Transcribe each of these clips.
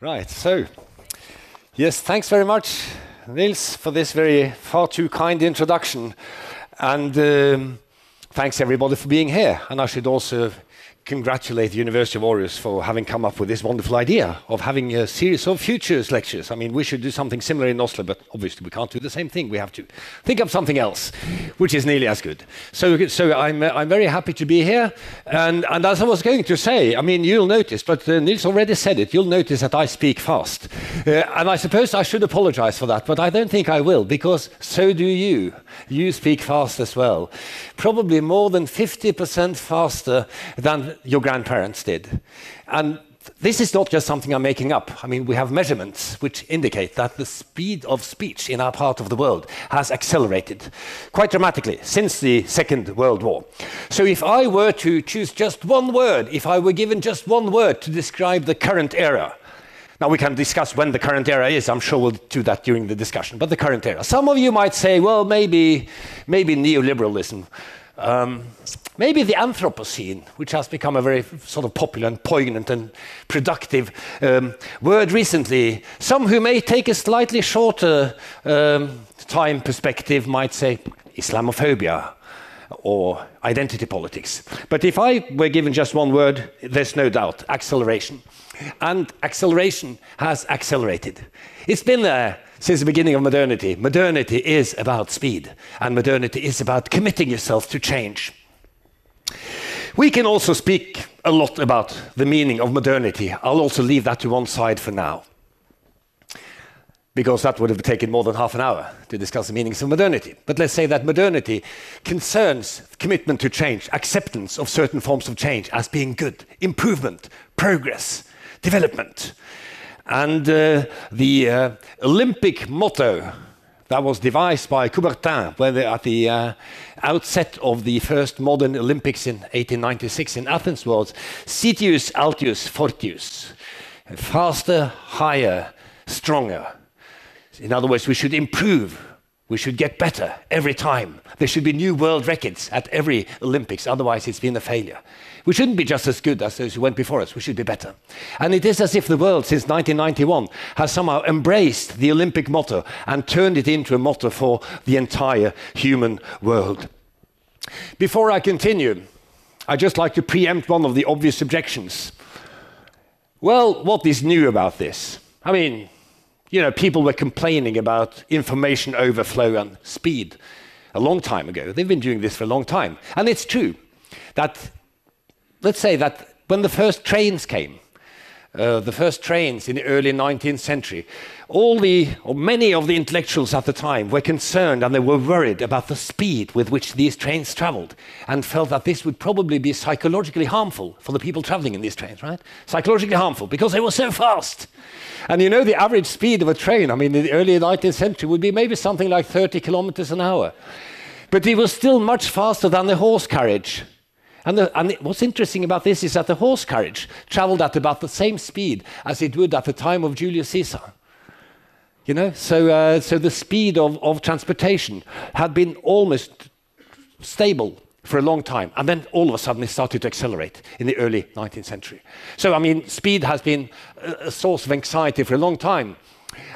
Right, so, yes, thanks very much, Nils, for this very far too kind introduction. And um, thanks everybody for being here. And I should also congratulate the University of Aarhus for having come up with this wonderful idea of having a series of futures lectures. I mean, we should do something similar in Oslo, but obviously we can't do the same thing. We have to think of something else, which is nearly as good. So, so I'm, uh, I'm very happy to be here. And, and as I was going to say, I mean, you'll notice, but uh, Nils already said it, you'll notice that I speak fast. Uh, and I suppose I should apologize for that, but I don't think I will, because so do you. You speak fast as well. Probably more than 50% faster than your grandparents did. And this is not just something I'm making up. I mean, we have measurements which indicate that the speed of speech in our part of the world has accelerated quite dramatically since the Second World War. So, if I were to choose just one word, if I were given just one word to describe the current era, now we can discuss when the current era is. I'm sure we'll do that during the discussion. But the current era. Some of you might say, well, maybe, maybe neoliberalism. Um, maybe the Anthropocene, which has become a very sort of popular and poignant and productive um, word recently. Some who may take a slightly shorter um, time perspective might say Islamophobia or identity politics. But if I were given just one word, there's no doubt acceleration. And acceleration has accelerated. It's been there since the beginning of modernity. Modernity is about speed, and modernity is about committing yourself to change. We can also speak a lot about the meaning of modernity. I'll also leave that to one side for now, because that would have taken more than half an hour to discuss the meanings of modernity. But let's say that modernity concerns commitment to change, acceptance of certain forms of change as being good, improvement, progress, development. And uh, the uh, Olympic motto that was devised by Coubertin at the uh, outset of the first modern Olympics in 1896 in Athens was Citius Altius Fortius, faster, higher, stronger. In other words, we should improve, we should get better every time. There should be new world records at every Olympics, otherwise, it's been a failure. We shouldn't be just as good as those who went before us. We should be better. And it is as if the world, since 1991, has somehow embraced the Olympic motto and turned it into a motto for the entire human world. Before I continue, I'd just like to preempt one of the obvious objections. Well, what is new about this? I mean, you know, people were complaining about information overflow and speed a long time ago. They've been doing this for a long time. And it's true that let's say that when the first trains came, uh, the first trains in the early 19th century, all the, or many of the intellectuals at the time were concerned and they were worried about the speed with which these trains traveled and felt that this would probably be psychologically harmful for the people traveling in these trains, right? Psychologically harmful because they were so fast. And you know, the average speed of a train, I mean, in the early 19th century would be maybe something like 30 kilometers an hour. But it was still much faster than the horse carriage and, the, and, what's interesting about this is that the horse carriage traveled at about the same speed as it would at the time of Julius Caesar. You know, so, uh, so the speed of, of transportation had been almost stable for a long time, and then all of a sudden it started to accelerate in the early 19th century. So, I mean, speed has been a source of anxiety for a long time.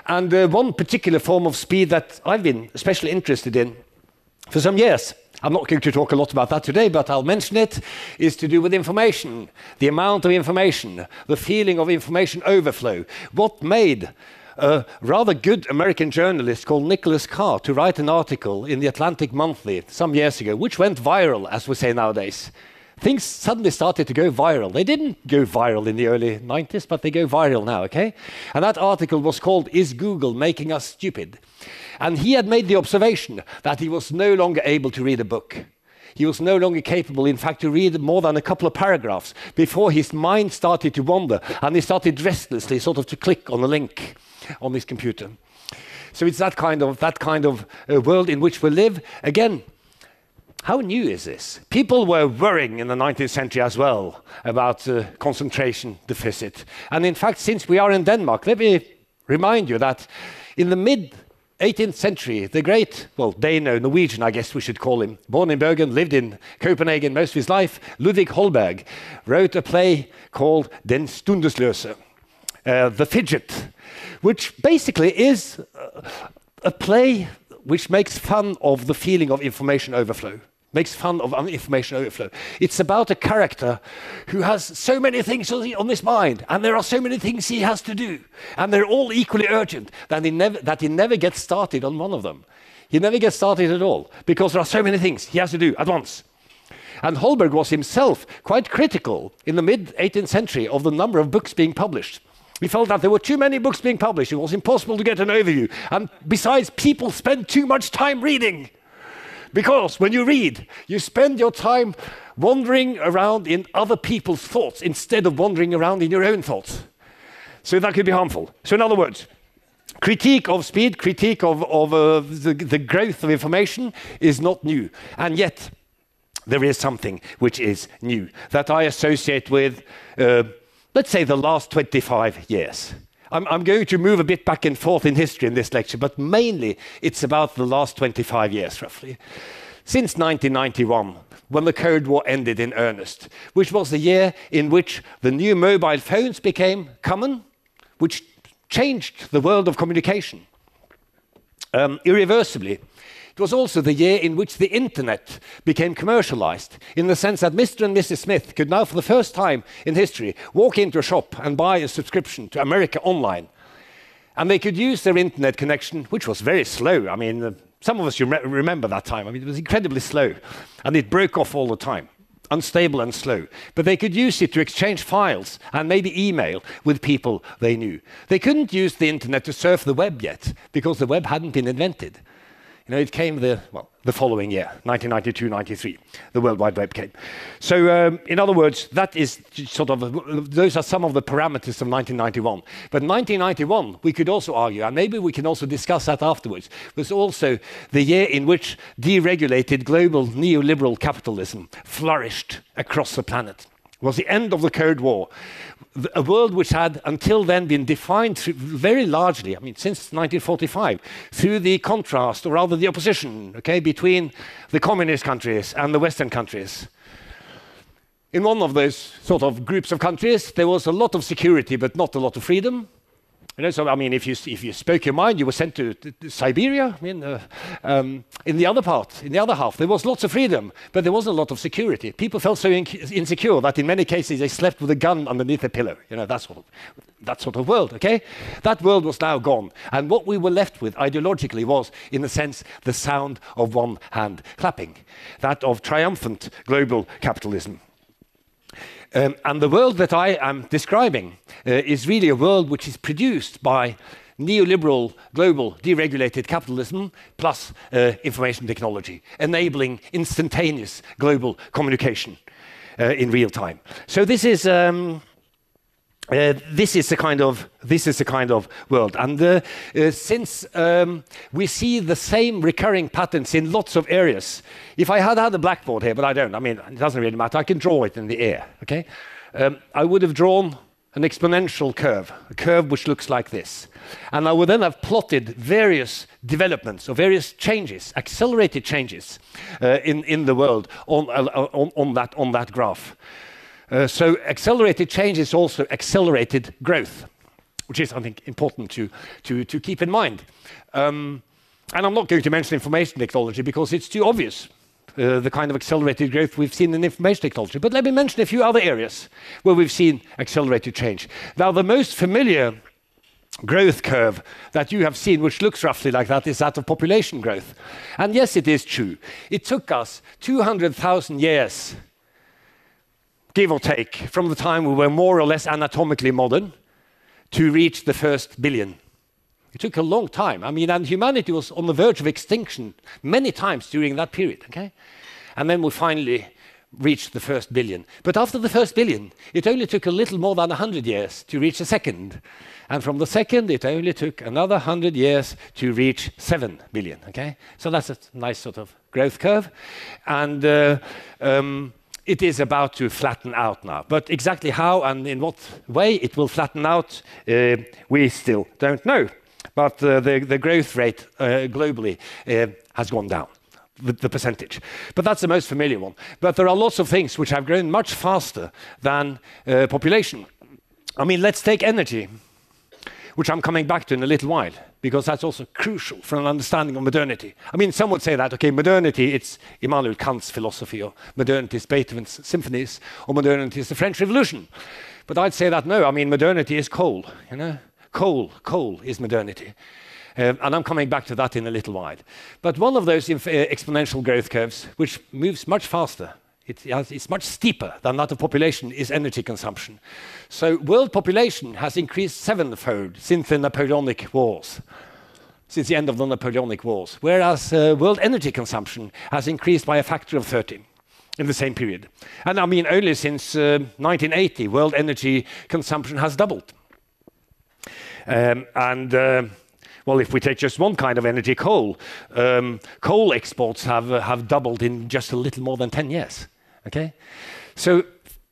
And uh, one particular form of speed that I've been especially interested in for some years I'm not going to talk a lot about that today, but I'll mention it, is to do with information, the amount of information, the feeling of information overflow. What made a rather good American journalist called Nicholas Carr to write an article in the Atlantic Monthly some years ago, which went viral, as we say nowadays. Things suddenly started to go viral. They didn't go viral in the early 90s, but they go viral now, okay? And that article was called Is Google Making Us Stupid? And he had made the observation that he was no longer able to read a book. He was no longer capable, in fact, to read more than a couple of paragraphs before his mind started to wander and he started restlessly sort of to click on a link on his computer. So it's that kind of, that kind of uh, world in which we live. Again, how new is this? People were worrying in the 19th century as well about uh, concentration deficit. And in fact, since we are in Denmark, let me remind you that in the mid 18th century, the great, well, Dano, Norwegian, I guess we should call him, born in Bergen, lived in Copenhagen most of his life, Ludvig Holberg, wrote a play called Den Stundesløse, uh, The Fidget, which basically is uh, a play which makes fun of the feeling of information overflow makes fun of information overflow. It's about a character who has so many things on his mind, and there are so many things he has to do, and they're all equally urgent that he never, that he never gets started on one of them. He never gets started at all because there are so many things he has to do at once. And Holberg was himself quite critical in the mid 18th century of the number of books being published. He felt that there were too many books being published. It was impossible to get an overview. And besides, people spend too much time reading. Because when you read, you spend your time wandering around in other people's thoughts instead of wandering around in your own thoughts. So that could be harmful. So, in other words, critique of speed, critique of, of uh, the, the growth of information is not new. And yet, there is something which is new that I associate with, uh, let's say, the last 25 years. I'm, I'm, going to move a bit back and forth in history in this lecture, but mainly it's about the last 25 years, roughly. Since 1991, when the Cold War ended in earnest, which was the year in which the new mobile phones became common, which changed the world of communication um, irreversibly. It was also the year in which the internet became commercialized, in the sense that Mr. and Mrs. Smith could now, for the first time in history, walk into a shop and buy a subscription to America Online. And they could use their internet connection, which was very slow. I mean, uh, some of us remember that time. I mean, it was incredibly slow, and it broke off all the time unstable and slow. But they could use it to exchange files and maybe email with people they knew. They couldn't use the internet to surf the web yet because the web hadn't been invented. It came the, well, the following year, 1992, 93, the World Wide Web came. So, um, in other words, that is sort of, those are some of the parameters of 1991. But 1991, we could also argue, and maybe we can also discuss that afterwards, was also the year in which deregulated global neoliberal capitalism flourished across the planet was the end of the Cold War. A world which had until then been defined very largely, I mean, since 1945, through the contrast, or rather the opposition, okay, between the communist countries and the Western countries. In one of those sort of groups of countries, there was a lot of security, but not a lot of freedom. You know, so I mean, if you if you spoke your mind, you were sent to, to, to Siberia. I mean, uh, um, in the other part, in the other half, there was lots of freedom, but there wasn't a lot of security. People felt so in insecure that in many cases they slept with a gun underneath a pillow. You know, that sort of that sort of world. Okay, that world was now gone, and what we were left with ideologically was, in a sense, the sound of one hand clapping, that of triumphant global capitalism. Um, and the world that I am describing uh, is really a world which is produced by neoliberal global deregulated capitalism plus uh, information technology, enabling instantaneous global communication uh, in real time. So this is. Um, uh, this is a kind of this is a kind of world, and uh, uh, since um, we see the same recurring patterns in lots of areas, if I had had a blackboard here, but I don't. I mean, it doesn't really matter. I can draw it in the air. Okay, um, I would have drawn an exponential curve, a curve which looks like this, and I would then have plotted various developments or various changes, accelerated changes uh, in in the world on, uh, on on that on that graph. Uh, so accelerated change is also accelerated growth, which is, I think, important to, keep in mind. Um, and I'm not going to mention information technology because it's too obvious, uh, the kind of accelerated growth we've seen in information technology. But let me mention a few other areas where we've seen accelerated change. Now, the most familiar growth curve that you have seen, which looks roughly like that, is that of population growth. And yes, it is true. It took us 200,000 years give or take, from the time we were more or less anatomically modern to reach the first billion. It took a long time. I mean, and humanity was on the verge of extinction many times during that period, okay? And then we finally reached the first billion. But after the first billion, it only took a little more than 100 years to reach the second. And from the second, it only took another 100 years to reach 7 billion, okay? So that's a nice sort of growth curve. And uh, um, it is about to flatten out now. But exactly how and in what way it will flatten out, uh, we still don't know. But uh, the, growth rate uh, globally has gone down, the, percentage. But that's the most familiar one. But there are lots of things which have grown much faster than population. I mean, let's take energy. Which I'm coming back to in a little while, because that's also crucial for an understanding of modernity. I mean, some would say that, okay, modernity, it's Immanuel Kant's philosophy, or modernity is Beethoven's symphonies, or modernity is the French Revolution. But I'd say that no, I mean, modernity is coal, you know? Coal, coal is modernity. Um, and I'm coming back to that in a little while. But one of those uh, exponential growth curves, which moves much faster, it it's much steeper than that of population, is energy consumption. So world population has increased sevenfold since the Napoleonic Wars, since the end of the Napoleonic Wars, whereas uh, world energy consumption has increased by a factor of 30 in the same period. And I mean, only since uh, 1980, world energy consumption has doubled. Um, and uh, well, if we take just one kind of energy, coal, um, coal exports have, uh, have doubled in just a little more than 10 years. Okay? So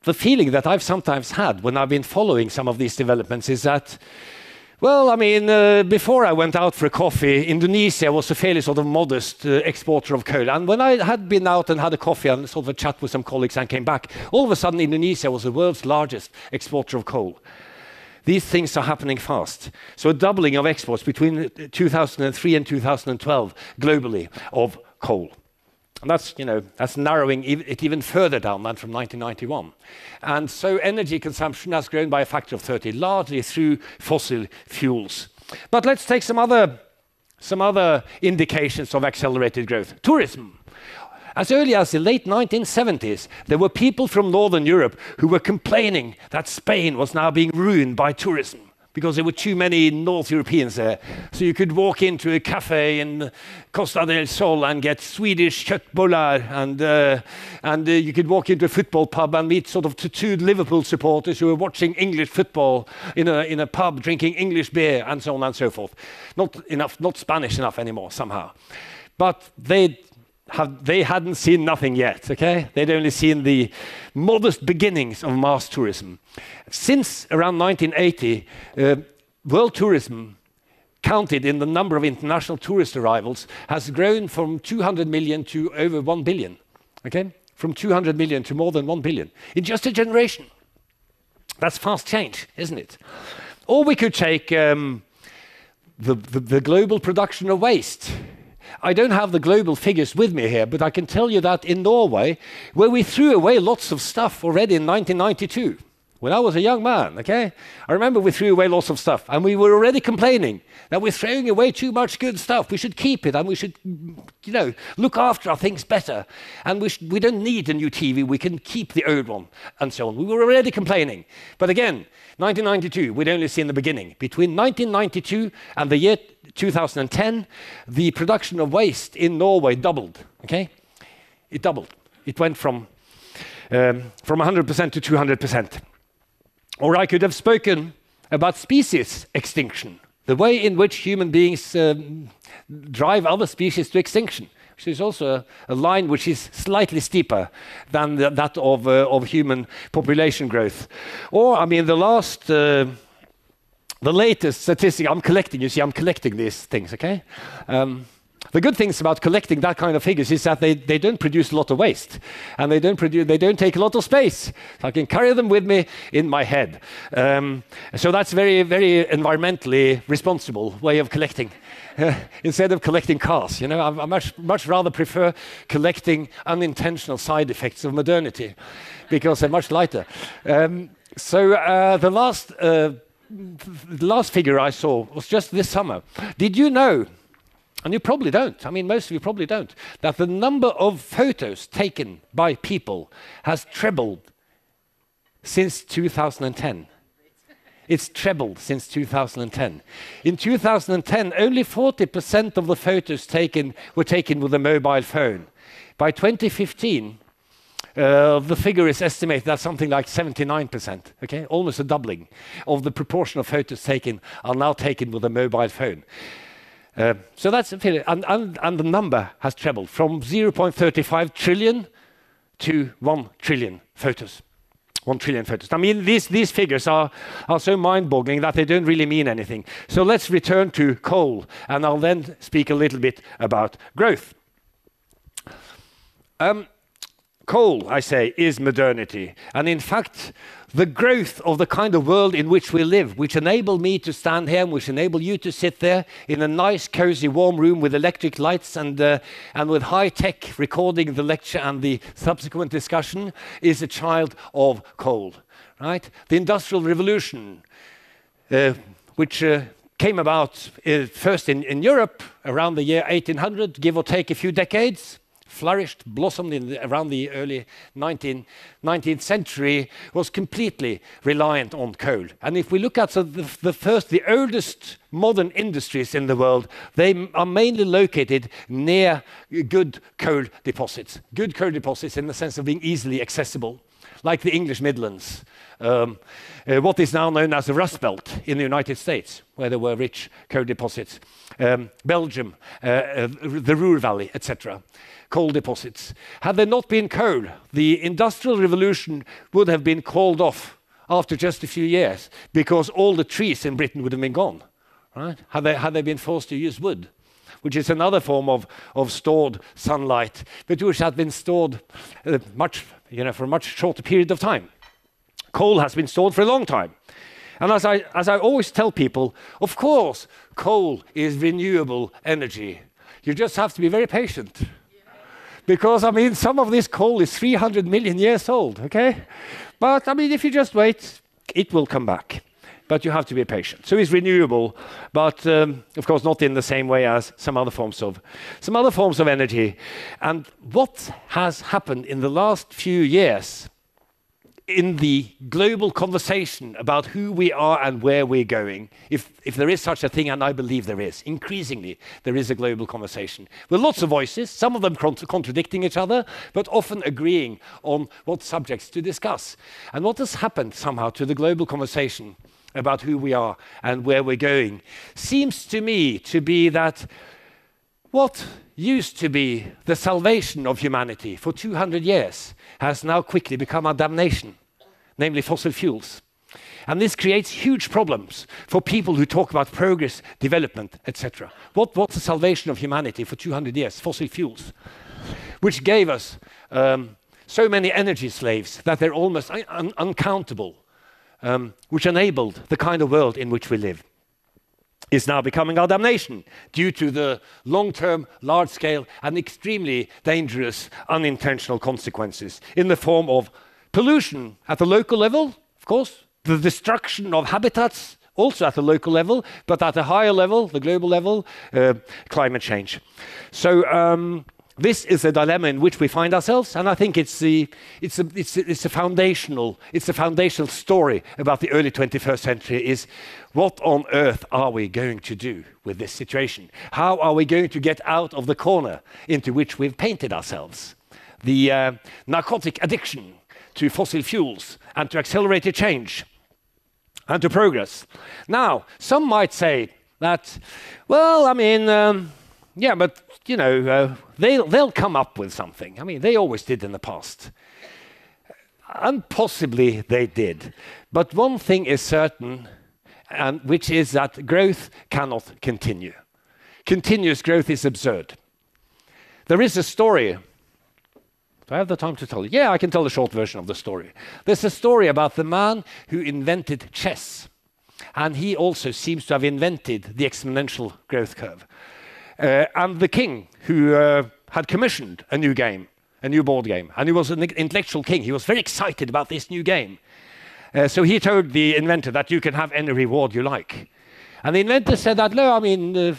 the feeling that I've sometimes had when I've been following some of these developments is that, well, I mean, uh, before I went out for a coffee, Indonesia was a fairly sort of modest uh, exporter of coal. And when I had been out and had a coffee and sort of a chat with some colleagues and came back, all of a sudden Indonesia was the world's largest exporter of coal. These things are happening fast. So a doubling of exports between 2003 and 2012 globally of coal. And that's, you know, that's narrowing it even further down than from 1991. And so energy consumption has grown by a factor of 30, largely through fossil fuels. But let's take some other, some other indications of accelerated growth. Tourism. As early as the late 1970s, there were people from Northern Europe who were complaining that Spain was now being ruined by tourism because there were too many North Europeans there. So you could walk into a cafe in Costa del Sol and get Swedish köttbullar, and, uh, and uh, you could walk into a football pub and meet sort of tattooed Liverpool supporters who were watching English football in a, in a pub, drinking English beer, and so on and so forth. Not enough, not Spanish enough anymore, somehow. But they have, they hadn't seen nothing yet, okay? They'd only seen the modest beginnings of mass tourism. Since around 1980, uh, world tourism, counted in the number of international tourist arrivals, has grown from 200 million to over 1 billion, okay? From 200 million to more than 1 billion in just a generation. That's fast change, isn't it? Or we could take um, the, the, the global production of waste I don't have the global figures with me here, but I can tell you that in Norway, where we threw away lots of stuff already in 1992, when I was a young man, okay? I remember we threw away lots of stuff, and we were already complaining that we're throwing away too much good stuff. We should keep it, and we should, you know, look after our things better. And we, we don't need a new TV, we can keep the old one, and so on. We were already complaining. But again, 1992, we'd only seen the beginning. Between 1992 and the year 2010, the production of waste in Norway doubled, okay? It doubled. It went from, um, from 100% to 200%. Or I could have spoken about species extinction, the way in which human beings um, drive other species to extinction, which is also a, line which is slightly steeper than the, that of, uh, of human population growth. Or, I mean, the last. Uh, the latest statistic I'm collecting, you see, I'm collecting these things, okay? Um, the good things about collecting that kind of figures is that they, they don't produce a lot of waste and they don't, produce, they don't take a lot of space. So I can carry them with me in my head. Um, so that's very, very environmentally responsible way of collecting. Instead of collecting cars, you know, I, I, much, much rather prefer collecting unintentional side effects of modernity because they're much lighter. Um, so uh, the last, uh, the last figure I saw was just this summer. Did you know and you probably don't, I mean, most of you probably don't, that the number of photos taken by people has trebled since 2010. It's trebled since 2010. In 2010, only 40% of the photos taken were taken with a mobile phone. By 2015, uh, the figure is estimated at something like 79%, okay? Almost a doubling of the proportion of photos taken are now taken with a mobile phone. Uh, so that's and, and, and the number has trebled from 0.35 trillion to 1 trillion photos. 1 trillion photos. I mean, these, these figures are, are so mind boggling that they don't really mean anything. So let's return to coal, and I'll then speak a little bit about growth. Um, coal, I say, is modernity. And in fact, the growth of the kind of world in which we live, which enable me to stand here and which enable you to sit there in a nice, cozy, warm room with electric lights and, uh, and with high tech recording the lecture and the subsequent discussion, is a child of coal. Right? The Industrial Revolution, uh, which uh, came about uh, first in, in Europe around the year 1800, give or take a few decades, flourished, blossomed in the, around the early 19, 19th century, was completely reliant on coal. And if we look at so the, the, first, the oldest modern industries in the world, they are mainly located near good coal deposits. Good coal deposits in the sense of being easily accessible, like the English Midlands. Um, uh, what is now known as the Rust Belt in the United States, where there were rich coal deposits. Um, Belgium, uh, uh, the Ruhr Valley, etc coal deposits. Had there not been coal, the Industrial Revolution would have been called off after just a few years because all the trees in Britain would have been gone. Right? Had, they, had they been forced to use wood, which is another form of, of stored sunlight, but which had been stored uh, much, you know, for a much shorter period of time. Coal has been stored for a long time. And as I, as I always tell people, of course, coal is renewable energy. You just have to be very patient. Because, I mean, some of this coal is 300 million years old, okay? But, I mean, if you just wait, it will come back. But you have to be patient. So it's renewable, but um, of course not in the same way as some other forms of some other forms of energy. And what has happened in the last few years in the global conversation about who we are and where we're going, if, if there is such a thing, and I believe there is, increasingly there is a global conversation with lots of voices, some of them contra contradicting each other, but often agreeing on what subjects to discuss. And what has happened somehow to the global conversation about who we are and where we're going seems to me to be that what used to be the salvation of humanity for 200 years has now quickly become our damnation namely fossil fuels. And this creates huge problems for people who talk about progress, development, etc. What, what's the salvation of humanity for 200 years? Fossil fuels, which gave us um, so many energy slaves that they're almost un un uncountable, um, which enabled the kind of world in which we live is now becoming our damnation due to the long-term, large-scale and extremely dangerous unintentional consequences in the form of Pollution at the local level, of course, the destruction of habitats also at the local level, but at a higher level, the global level, uh, climate change. So um, this is a dilemma in which we find ourselves, and I think it's the it's a, it's a, it's a foundational it's a foundational story about the early 21st century. Is what on earth are we going to do with this situation? How are we going to get out of the corner into which we've painted ourselves? The uh, narcotic addiction to fossil fuels and to accelerated change and to progress. Now, some might say that, well, I mean, um, yeah, but you know, uh, they'll, they'll come up with something. I mean, they always did in the past. And possibly they did. But one thing is certain, and which is that growth cannot continue. Continuous growth is absurd. There is a story do I have the time to tell you? Yeah, I can tell the short version of the story. There's a story about the man who invented chess. And he also seems to have invented the exponential growth curve. Uh, and the king who uh, had commissioned a new game, a new board game, and he was an intellectual king. He was very excited about this new game. Uh, so he told the inventor that you can have any reward you like. And the inventor said that, no, I mean, uh,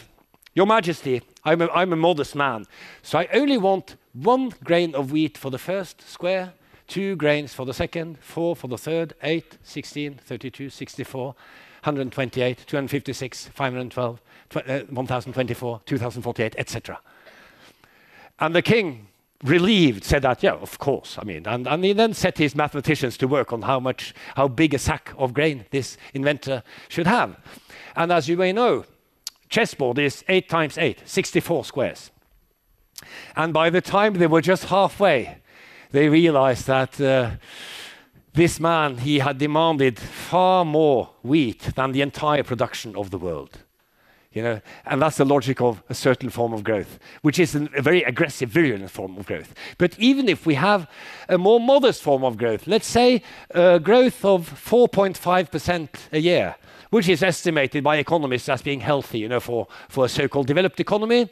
Your Majesty, I'm a, I'm a modest man, so I only want one grain of wheat for the first square, two grains for the second, four for the third, 8, 16, 32, 64, 128, 256, 512, uh, 1024, 2048, etc. And the king, relieved, said that, yeah, of course. I mean, and, and he then set his mathematicians to work on how much, how big a sack of grain this inventor should have. And as you may know, chessboard is 8 times 8, 64 squares. And by the time they were just halfway, they realized that uh, this man, he had demanded far more wheat than the entire production of the world. You know, and that's the logic of a certain form of growth, which is a very aggressive, virulent form of growth. But even if we have a more modest form of growth, let's say a growth of 4.5% a year, which is estimated by economists as being healthy, you know, for, for a so-called developed economy,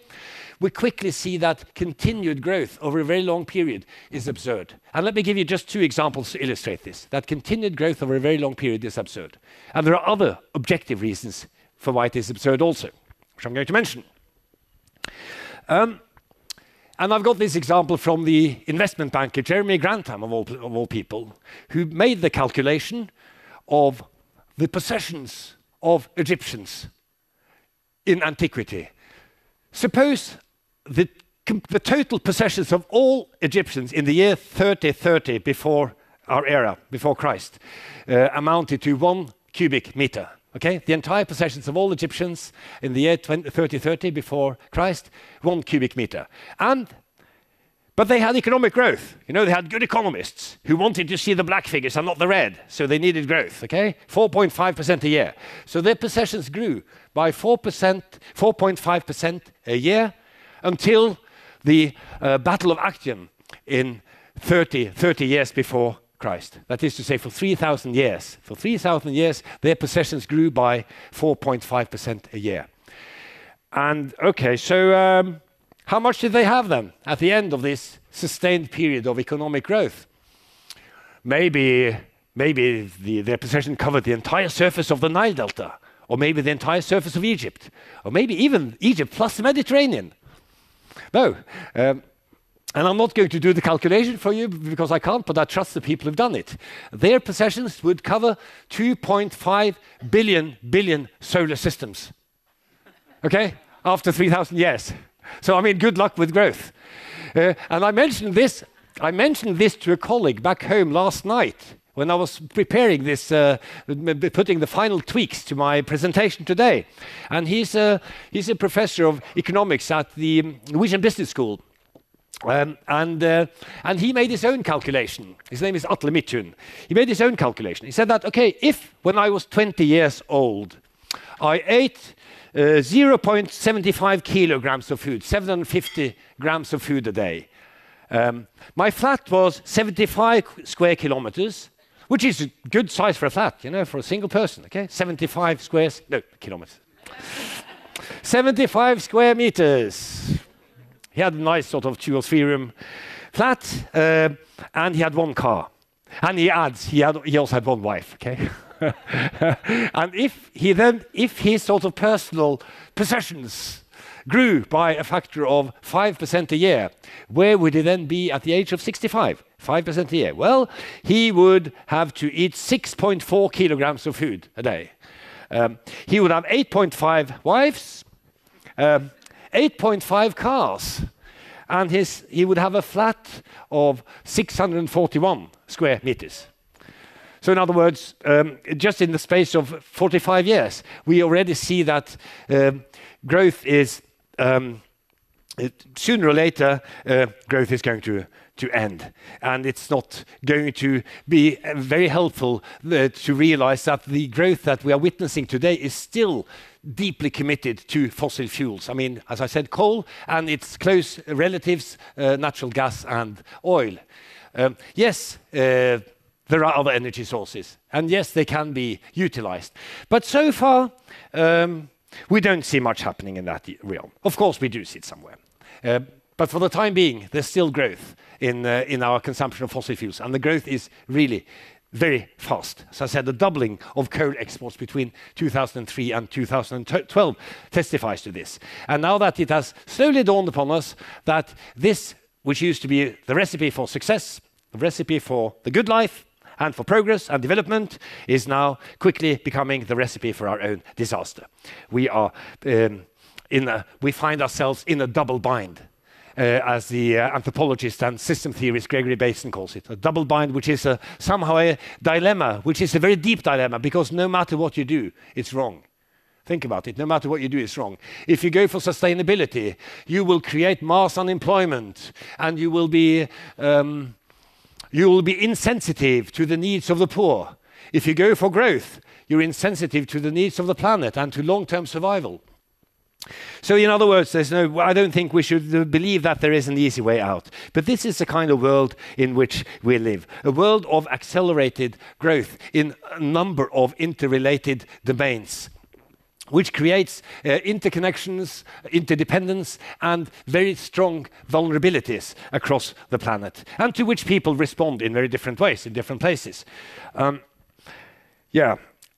we quickly see that continued growth over a very long period is absurd. And let me give you just two examples to illustrate this. That continued growth over a very long period is absurd. And there are other objective reasons for why it is absurd also, which I'm going to mention. Um, and I've got this example from the investment banker Jeremy Grantham, of all, of all people, who made the calculation of the possessions of Egyptians in antiquity. Suppose the, the total possessions of all Egyptians in the year 3030 before our era, before Christ, uh, amounted to one cubic meter. Okay, the entire possessions of all Egyptians in the year 3030 before Christ, one cubic meter. And but they had economic growth. You know, they had good economists who wanted to see the black figures and not the red, so they needed growth, okay? 4.5% a year. So their possessions grew by 4%, 4.5% a year until the uh, Battle of Actium in 30, 30 years before Christ. That is to say, for 3,000 years. For 3,000 years, their possessions grew by 4.5% a year. And okay, so um, how much did they have then at the end of this sustained period of economic growth? Maybe, maybe the, their possession covered the entire surface of the Nile Delta, or maybe the entire surface of Egypt, or maybe even Egypt plus the Mediterranean. No. Um, and I'm not going to do the calculation for you because I can't, but I trust the people who've done it. Their possessions would cover 2.5 billion billion solar systems. Okay? After 3,000 years. So, I mean, good luck with growth. Uh, and I mentioned this. I mentioned this to a colleague back home last night when I was preparing this, uh, putting the final tweaks to my presentation today. And he's a, he's a professor of economics at the Norwegian Business School. Um, and, uh, and he made his own calculation. His name is Atle Midthun. He made his own calculation. He said that, okay, if when I was 20 years old, I ate uh, 0.75 kilograms of food, 750 grams of food a day. Um, my flat was 75 square kilometers, which is a good size for a flat, you know, for a single person, okay? 75 squares, no, kilometers. 75 square meters. He had a nice sort of two or three room flat, uh, and he had one car. And he adds, he, had, he also had one wife, okay? and if he then, if his sort of personal possessions grew by a factor of 5% a year, where would he then be at the age of 65? 5% a year. Well, he would have to eat 6.4 kilograms of food a day. Um, he would have 8.5 wives, um, 8.5 cars, and his, he would have a flat of 641 square meters. So in other words, um, just in the space of 45 years, we already see that um, growth is, um, sooner or later, uh, growth is going to, to end. And it's not going to be very helpful uh, to realize that the growth that we are witnessing today is still deeply committed to fossil fuels. I mean, as I said, coal and its close relatives, uh, natural gas and oil. Um, yes, uh, there are other energy sources. And yes, they can be utilized. But so far, um, we don't see much happening in that realm. Of course, we do see it somewhere. Uh, but for the time being, there's still growth in, uh, in our consumption of fossil fuels. And the growth is really very fast. As I said, the doubling of coal exports between 2003 and 2012 testifies to this. And now that it has slowly dawned upon us that this, which used to be the recipe for success, the recipe for the good life, and for progress and development is now quickly becoming the recipe for our own disaster. We are um, find ourselves in a double bind. Uh, as the uh, anthropologist and system theorist Gregory Bateson calls it, a double bind, which is a, somehow a dilemma, which is a very deep dilemma, because no matter what you do, it's wrong. Think about it. No matter what you do, it's wrong. If you go for sustainability, you will create mass unemployment and you will be um, you will be insensitive to the needs of the poor. If you go for growth, you're insensitive to the needs of the planet and to long term survival. So, in other words, there's no, I don't think we should believe that there is an easy way out. But this is the kind of world in which we live a world of accelerated growth in a number of interrelated domains. Which creates uh, interconnections, interdependence, and very strong vulnerabilities across the planet, and to which people respond in very different ways in different places. Um, yeah,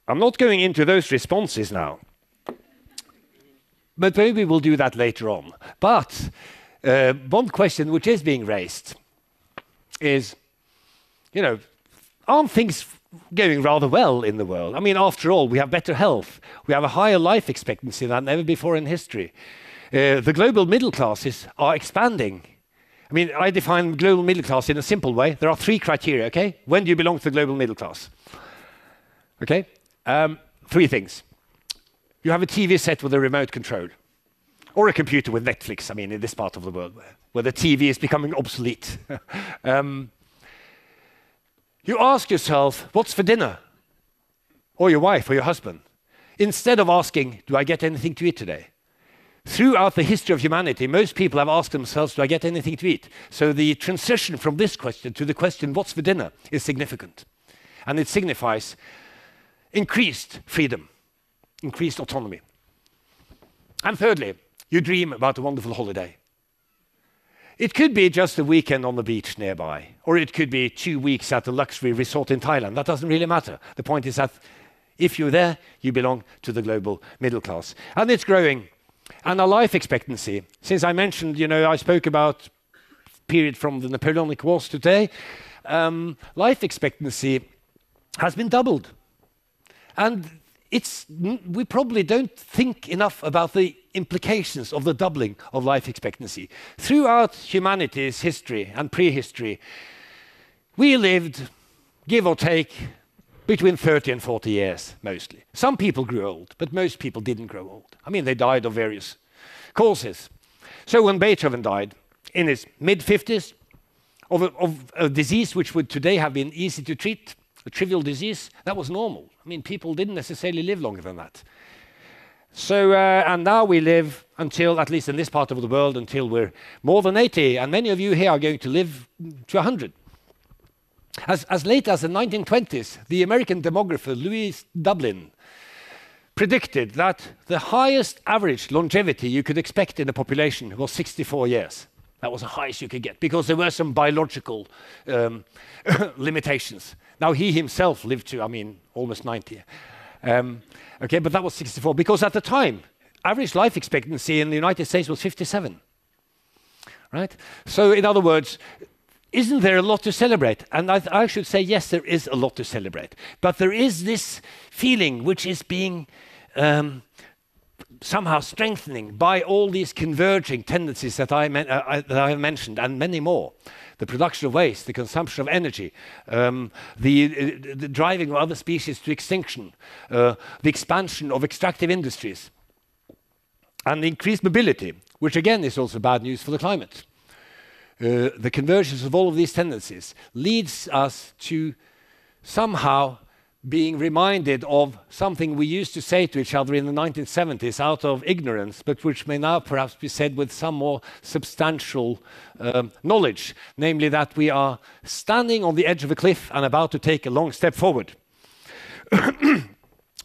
I'm not going into those responses now. But maybe we'll do that later on. But uh, one question which is being raised is, you know, aren't things going rather well in the world? I mean, after all, we have better health. We have a higher life expectancy than ever before in history. Uh, the global middle classes are expanding. I mean, I define global middle class in a simple way. There are three criteria, okay? When do you belong to the global middle class? Okay? Um, three things. You have a TV set with a remote control, or a computer with Netflix, I mean, in this part of the world, where where the TV is becoming obsolete. um, you ask yourself, what's for dinner? Or your wife or your husband, instead of asking, do I get anything to eat today? Throughout the history of humanity, most people have asked themselves, do I get anything to eat? So the transition from this question to the question, what's for dinner, is significant. And it signifies increased freedom increased autonomy. And thirdly, you dream about a wonderful holiday. It could be just a weekend on the beach nearby, or it could be two weeks at a luxury resort in Thailand. That doesn't really matter. The point is that if you're there, you belong to the global middle class. And it's growing. And our life expectancy, since I mentioned, you know, I spoke about period from the Napoleonic Wars today, um, life expectancy has been doubled. And it's, we probably don't think enough about the implications of the doubling of life expectancy. Throughout humanity's history and prehistory, we lived, give or take, between 30 and 40 years, mostly. Some people grew old, but most people didn't grow old. I mean, they died of various causes. So when Beethoven died in his mid 50s of a, of a disease which would today have been easy to treat, a trivial disease, that was normal. I mean, people didn't necessarily live longer than that. So, uh, and now we live until, at least in this part of the world, until we're more than 80, and many of you here are going to live to 100. As, as late as the 1920s, the American demographer Louis Dublin predicted that the highest average longevity you could expect in a population was 64 years. That was the highest you could get because there were some biological um, limitations. Now, he himself lived to, I mean, almost 90. Um, okay, but that was 64 because at the time, average life expectancy in the United States was 57. Right? So, in other words, isn't there a lot to celebrate? And I, I, should say, yes, there is a lot to celebrate. But there is this feeling which is being um, somehow strengthening by all these converging tendencies that I, uh, I, that I have mentioned and many more the production of waste, the consumption of energy, um, the, uh, the, driving of other species to extinction, uh, the expansion of extractive industries, and the increased mobility, which again is also bad news for the climate. Uh, the convergence of all of these tendencies leads us to somehow being reminded of something we used to say to each other in the 1970s out of ignorance, but which may now perhaps be said with some more substantial um, knowledge, namely that we are standing on the edge of a cliff and about to take a long step forward.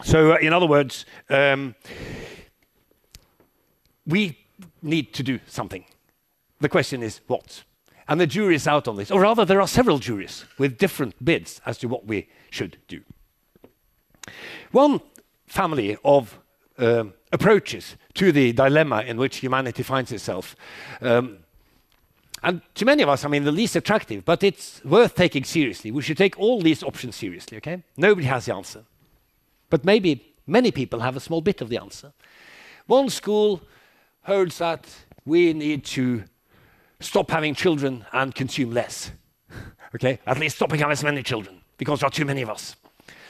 so, uh, in other words, um, we need to do something. The question is what? And the jury is out on this, or rather, there are several juries with different bids as to what we should do. One family of um, approaches to the dilemma in which humanity finds itself. Um, and to many of us, I mean, the least attractive, but it's worth taking seriously. We should take all these options seriously, okay? Nobody has the answer. But maybe many people have a small bit of the answer. One school holds that we need to stop having children and consume less. okay? At least stop having as many children, because there are too many of us.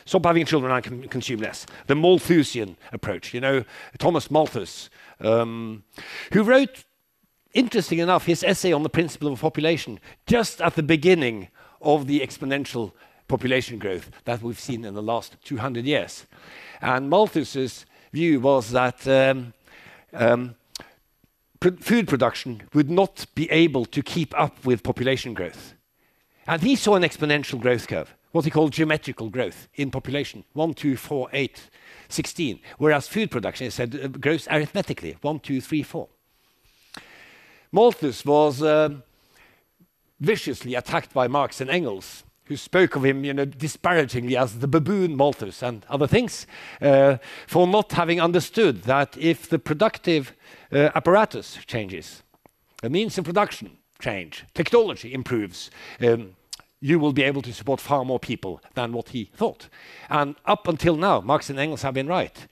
Stop having children and can consume less. The Malthusian approach, you know, Thomas Malthus, um, who wrote, interesting enough, his essay on the principle of population just at the beginning of the exponential population growth that we've seen in the last 200 years. And Malthus's view was that um, um, food production would not be able to keep up with population growth. And he saw an exponential growth curve, what he called geometrical growth in population 1, 2, 4, 8, 16. Whereas food production, said, uh, grows arithmetically 1, 2, 3, 4. Malthus was uh, viciously attacked by Marx and Engels who spoke of him you know, disparagingly as the baboon Malthus and other things, uh, for not having understood that if the productive uh, apparatus changes, the means of production change, technology improves, um, you will be able to support far more people than what he thought. And up until now, Marx and Engels have been right.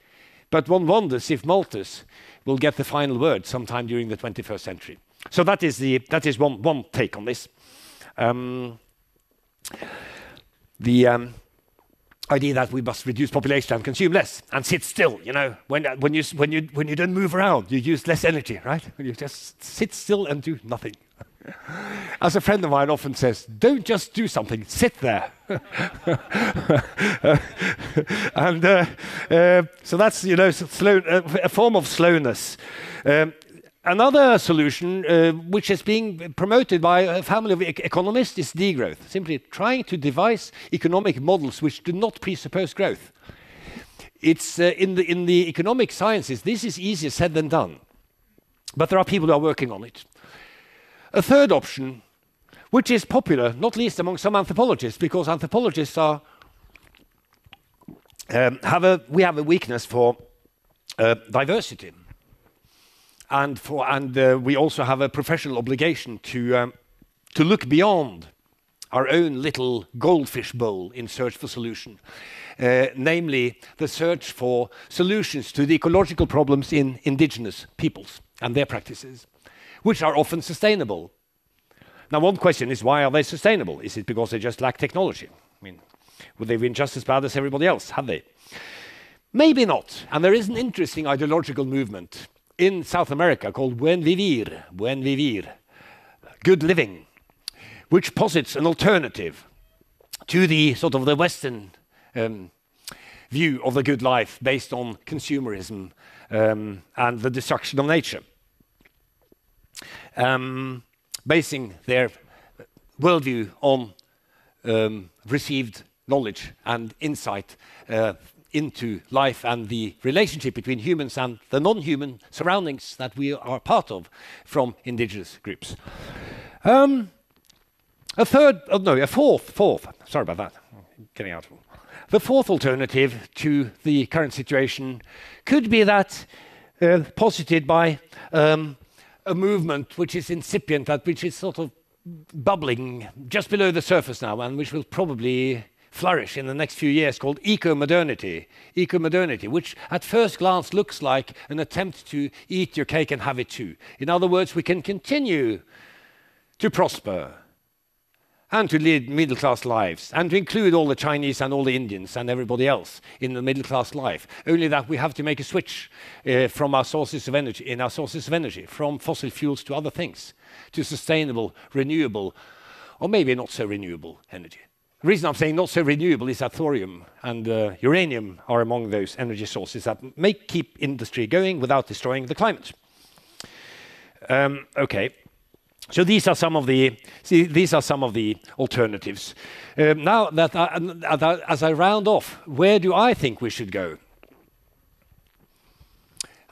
But one wonders if Malthus will get the final word sometime during the 21st century. So that is, the, that is one, one take on this. Um, the um, idea that we must reduce population and consume less and sit still. You know, when, when, you, when, you, when you don't move around, you use less energy, right? You just sit still and do nothing. As a friend of mine often says, don't just do something, sit there. and uh, uh, so that's, you know, slow, uh, a form of slowness. Um, Another solution, uh, which is being promoted by a family of economists, is degrowth, simply trying to devise economic models which do not presuppose growth. It's uh, in, the, in the economic sciences, this is easier said than done. But there are people who are working on it. A third option, which is popular, not least among some anthropologists, because anthropologists are, um, have a, we have a weakness for uh, diversity. And, for, and uh, we also have a professional obligation to, um, to look beyond our own little goldfish bowl in search for solution, uh, namely the search for solutions to the ecological problems in indigenous peoples and their practices, which are often sustainable. Now, one question is why are they sustainable? Is it because they just lack technology? I mean, would they have been just as bad as everybody else? Had they? Maybe not. And there is an interesting ideological movement in South America called Buen Vivir, Buen Vivir, good living, which posits an alternative to the sort of the Western um, view of the good life based on consumerism um, and the destruction of nature. Um, basing their worldview on um, received knowledge and insight uh, into life and the relationship between humans and the non-human surroundings that we are part of from indigenous groups. Um, a third, oh no, a fourth, fourth, sorry about that, getting out. of The fourth alternative to the current situation could be that uh, posited by um, a movement which is incipient, that which is sort of bubbling just below the surface now, and which will probably flourish in the next few years called eco-modernity, eco-modernity, which at first glance looks like an attempt to eat your cake and have it too. In other words, we can continue to prosper and to lead middle class lives and to include all the Chinese and all the Indians and everybody else in the middle class life. Only that we have to make a switch uh, from our sources of energy, in our sources of energy, from fossil fuels to other things, to sustainable, renewable, or maybe not so renewable energy. The reason I'm saying not so renewable is that thorium and uh, uranium are among those energy sources that may keep industry going without destroying the climate. Um, okay, these are some of the see, these are some of the alternatives. Um, now that I, as I round off, where do I think we should go?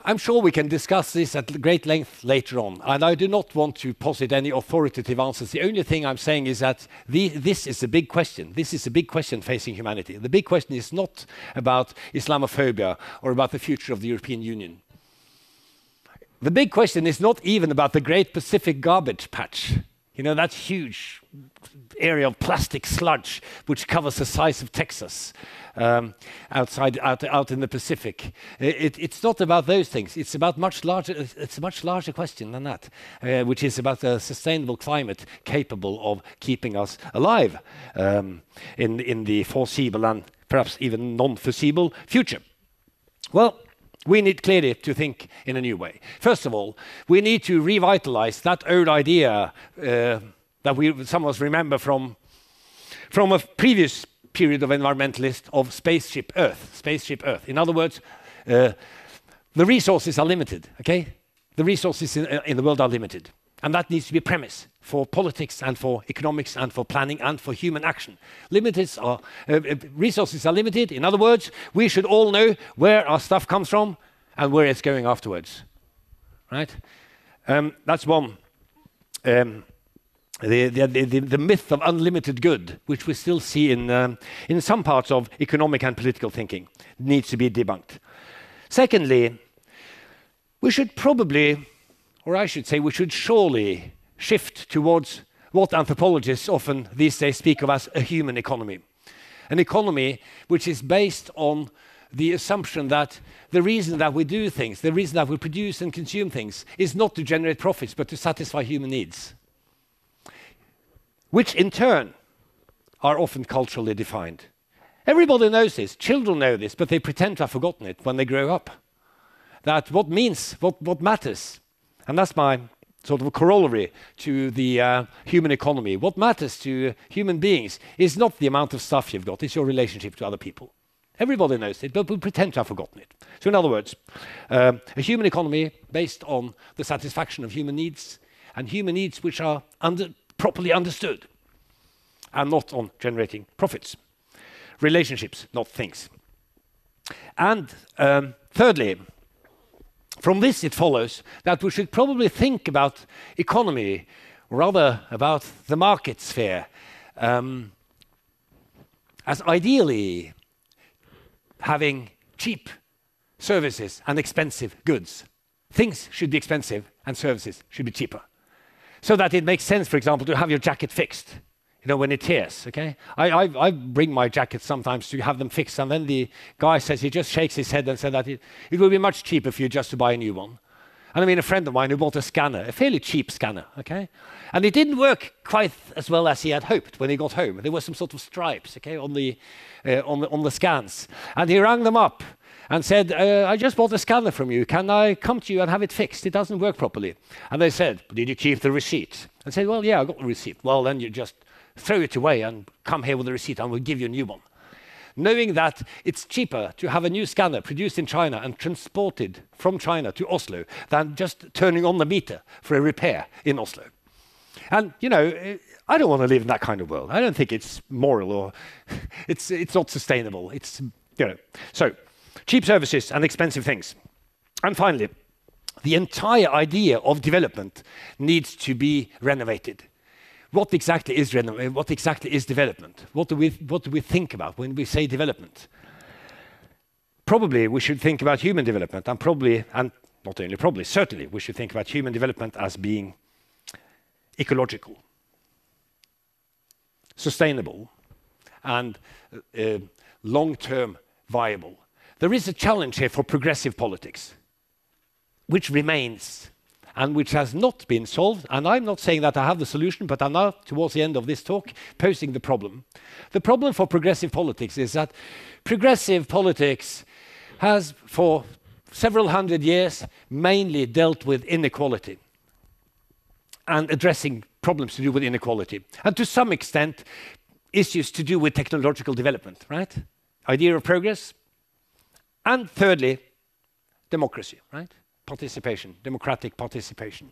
I'm sure we can discuss this at great length later on, and I do not want to posit any authoritative answers. The only thing I'm saying is that this is a big question. This is a big question facing humanity. The big question is not about Islamophobia or about the future of the European Union. The big question is not even about the Great Pacific Garbage Patch. You know, that huge area of plastic sludge which covers the size of Texas um, outside, out, out in the Pacific. It, it's not about those things. It's about much larger. It's a much larger question than that, uh, which is about a sustainable climate capable of keeping us alive um, in in the foreseeable and perhaps even non-foreseeable future. Well. We need clearly to think in a new way. First of all, we need to revitalize that old idea uh, that we some of us remember from from a previous period of environmentalists of spaceship Earth, spaceship Earth. In other words, uh, the resources are limited, okay? The resources in, in the world are limited. And that needs to be a premise for politics and for economics and for planning and for human action. Limited are, uh, uh, resources are limited. In other words, we should all know where our stuff comes from and where it's going afterwards. Right? Um, that's one. Um, the, the, the, the, myth of unlimited good, which we still see in, um, in some parts of economic and political thinking, needs to be debunked. Secondly, we should probably or I should say, we should surely shift towards what anthropologists often these days speak of as a human economy. An economy which is based on the assumption that the reason that we do things, the reason that we produce and consume things, is not to generate profits but to satisfy human needs, which in turn are often culturally defined. Everybody knows this, children know this, but they pretend to have forgotten it when they grow up. That what means, what, what matters, and that's my sort of a corollary to the uh, human economy. What matters to human beings is not the amount of stuff you've got, it's your relationship to other people. Everybody knows it, but we pretend to have forgotten it. So, in other words, uh, a human economy based on the satisfaction of human needs and human needs which are under, properly understood and not on generating profits. Relationships, not things. And um, thirdly, from this, it follows that we should probably think about economy, rather about the market sphere, um, as ideally having cheap services and expensive goods. Things should be expensive and services should be cheaper. So that it makes sense, for example, to have your jacket fixed you know, when it tears, okay? I, I, I, bring my jackets sometimes to have them fixed, and then the guy says, he just shakes his head and said that it, it will be much cheaper for you just to buy a new one. And I mean, a friend of mine who bought a scanner, a fairly cheap scanner, okay? And it didn't work quite as well as he had hoped when he got home. There were some sort of stripes, okay, on the, uh, on the, on the scans. And he rang them up and said, uh, I just bought a scanner from you. Can I come to you and have it fixed? It doesn't work properly. And they said, Did you keep the receipt? I said, Well, yeah, I got the receipt. Well, then you just throw it away and come here with a receipt and we'll give you a new one. Knowing that it's cheaper to have a new scanner produced in China and transported from China to Oslo than just turning on the meter for a repair in Oslo. And, you know, I don't want to live in that kind of world. I don't think it's moral or it's, it's not sustainable. It's, you know. So, cheap services and expensive things. And finally, the entire idea of development needs to be renovated what exactly is what exactly is development? What do we what do we think about when we say development? Probably we should think about human development, and probably and not only probably certainly we should think about human development as being ecological, sustainable, and uh, long-term viable. There is a challenge here for progressive politics, which remains and which has not been solved. And I'm not saying that I have the solution, but I'm now, towards the end of this talk, posing the problem. The problem for progressive politics is that progressive politics has, for several hundred years, mainly dealt with inequality and addressing problems to do with inequality. And to some extent, issues to do with technological development, right? Idea of progress. And thirdly, democracy, right? Participation, democratic participation.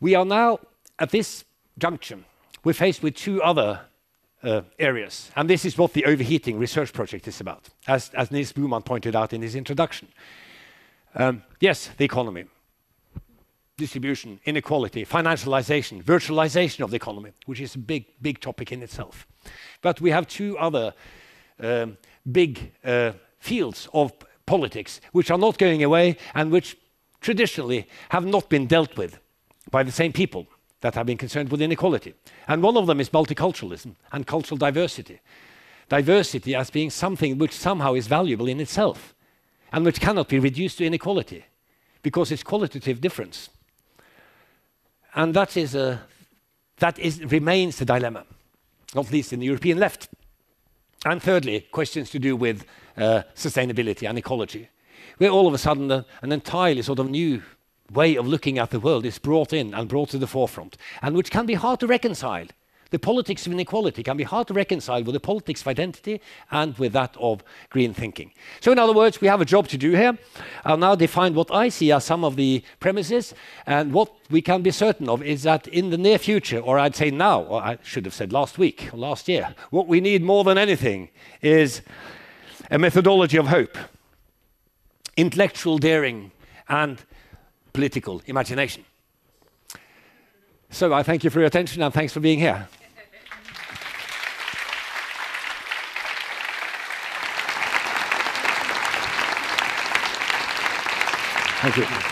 We are now, at this junction, we're faced with two other uh, areas. And this is what the overheating research project is about, as, as Nils Bubandt pointed out in his introduction. Um, yes, the economy, distribution, inequality, financialization, virtualization of the economy, which is a big, big topic in itself. But we have two other um, big uh, fields of politics, which are not going away and which traditionally have not been dealt with by the same people that have been concerned with inequality. And one of them is multiculturalism and cultural diversity. Diversity as being something which somehow is valuable in itself and which cannot be reduced to inequality because it's qualitative difference. And that, is a, that is, remains the dilemma, not least in the European left. And thirdly, questions to do with uh, sustainability and ecology, where all of a sudden uh, an entirely sort of new way of looking at the world is brought in and brought to the forefront, and which can be hard to reconcile, the politics of inequality can be hard to reconcile with the politics of identity and with that of green thinking. So, in other words, we have a job to do here. I'll now define what I see as some of the premises, and what we can be certain of is that in the near future, or I'd say now, or I should have said last week or last year, what we need more than anything is a methodology of hope, intellectual daring, and political imagination. So I thank you for your attention and thanks for being here. Thank you.